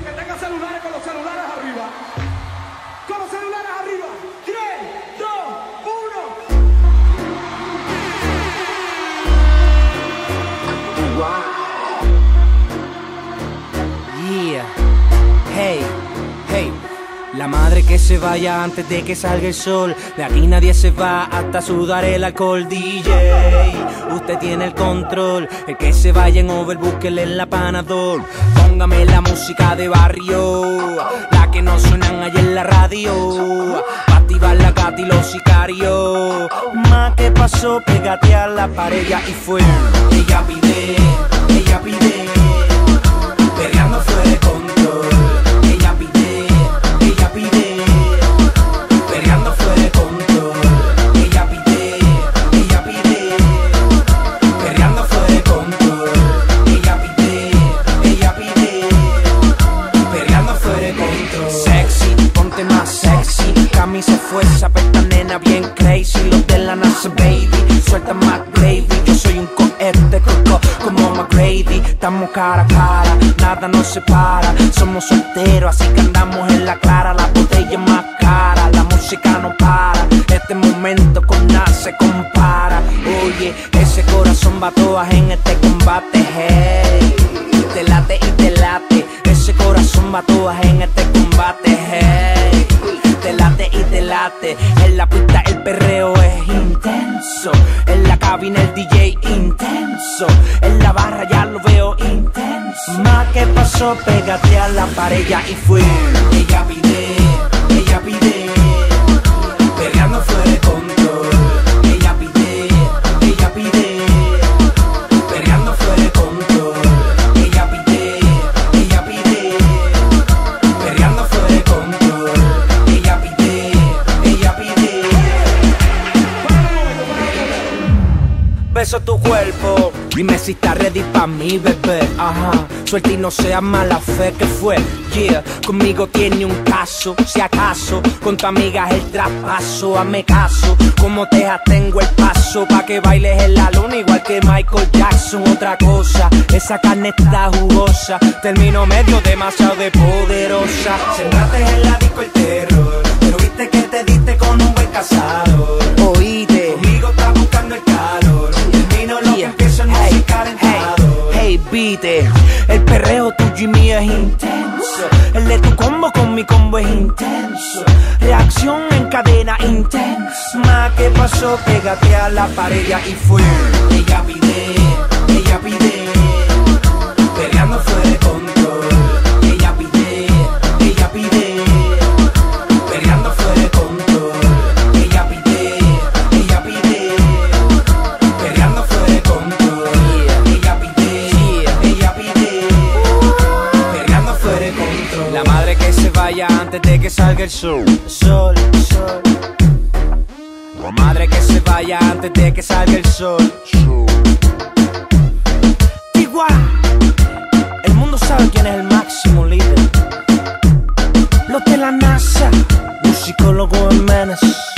que tenga celulares con los celulares arriba. Con los celulares arriba. La madre que se vaya antes de que salga el sol. De aquí nadie se va hasta sudar el alcohol. DJ, usted tiene el control. El que se vaya en over, búsquele en la panador. Póngame la música de barrio. La que no suenan allá en la radio. Pa' activar la gata y los sicarios. Más que pasó, pégate a la pared y fue. Ella pide, Más sexy. Camisa fuerza, esta nena bien crazy. Los de la NASA, baby. Suelta más gravy. Yo soy un cohete coco como McGrady. Estamos cara a cara, nada nos separa. Somos solteros, así que andamos en la clara. La botella más cara, la música no para. Este momento con nada se compara. Oye, ese corazón va todas en este combate. Hey, te late y te late. Ese corazón va todas en este combate. Late. En la pista el perreo es intenso. En la cabina el DJ intenso. En la barra ya lo veo intenso. Más que pasó, pégate a la pared ya y fui. Ella pide, Beso tu cuerpo. Dime si estás ready pa' mí, bebé. Ajá. Suelta y no sea mala fe que fue. Yeah. Conmigo tiene un caso. Si acaso, con tu amiga es el traspaso. Hazme caso. Como te tengo el paso. Pa' que bailes en la luna igual que Michael Jackson. Otra cosa. Esa carne está jugosa. Termino medio demasiado de poderosa. Sembraste en la disco el terror. Pero viste que te diste con un buen cazador. Oíste. El perreo tuyo y mío es intenso. El de tu combo con mi combo es intenso. Reacción en cadena intensa. Que pasó, pégate a la pared y fue. antes de que salga el sol. Sol, sol. Oh, madre que se vaya antes de que salga el sol. Sol. El mundo sabe quién es el máximo líder. Los de la NASA, musicólogo en Menes.